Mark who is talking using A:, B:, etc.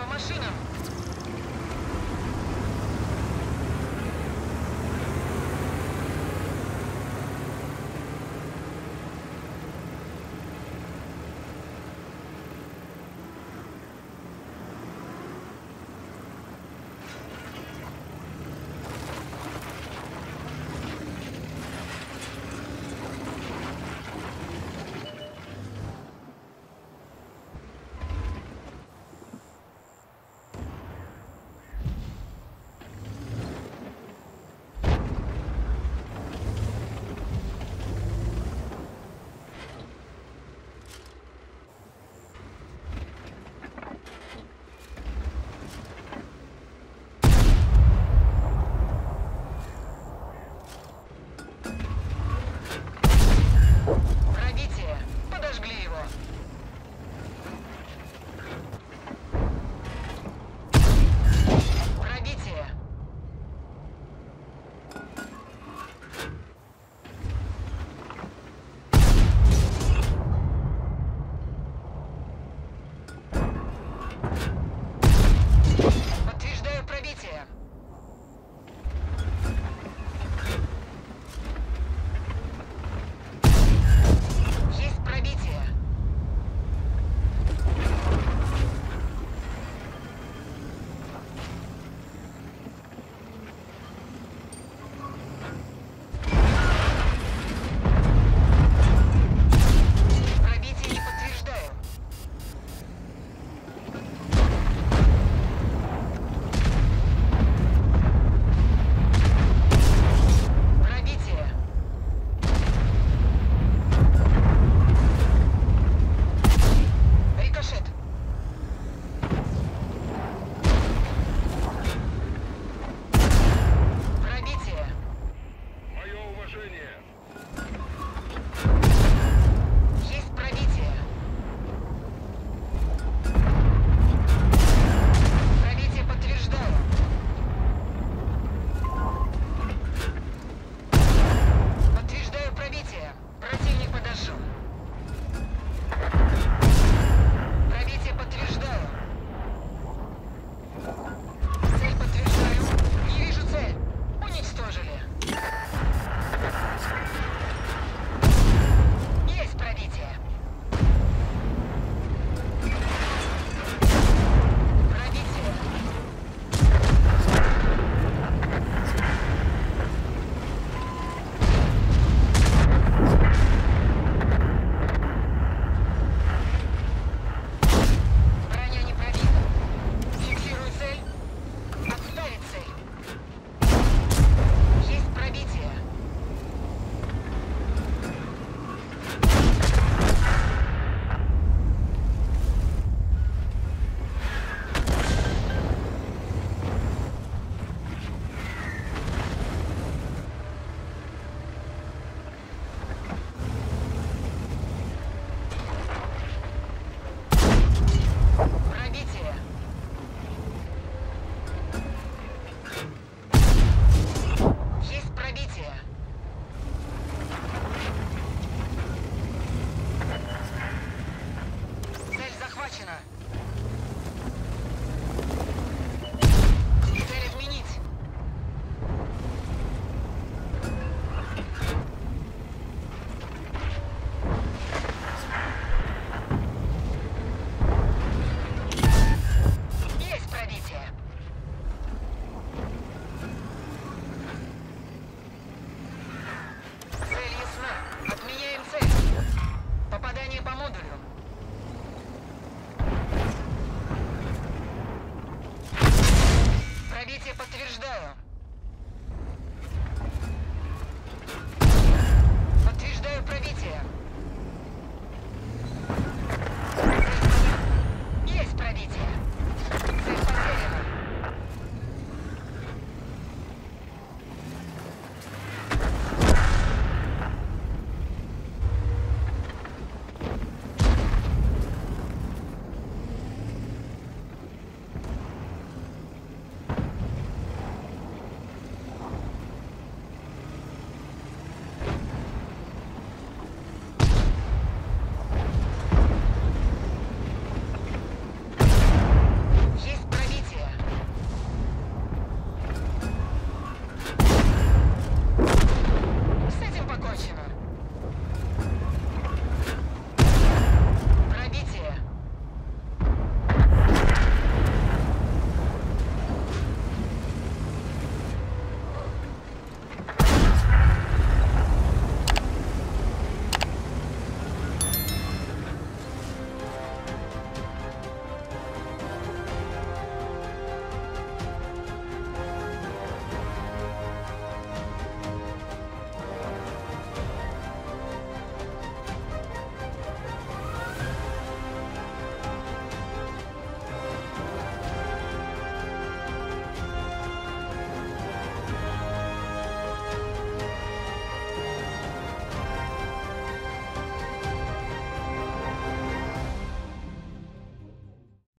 A: по машинам. Поражение! there.